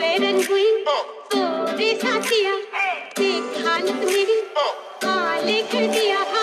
मेरन हुई पूरी साथिया देखा नत मेरी काले कर दिया